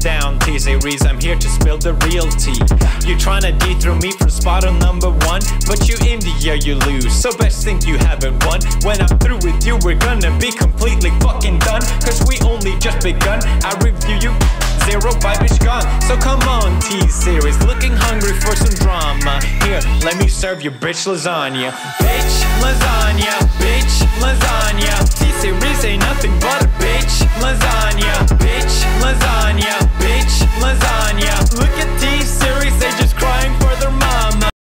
down T-Series, I'm here to spill the real tea. You tryna dethrone me from spot on number one But you India, you lose, so best think you haven't won. When I'm through with you, we're gonna be completely fucking done. Cause we only just begun, I review you Zero vibe is gone, so come on T-Series Looking hungry for some drama. Here, let me serve you bitch lasagna. Bitch lasagna,